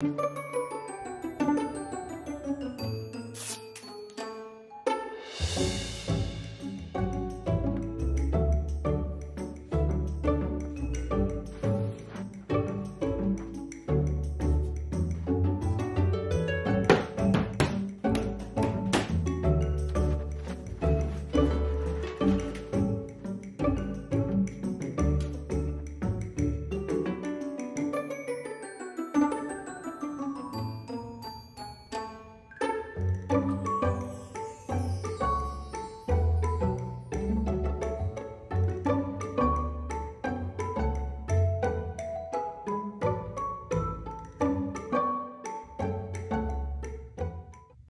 you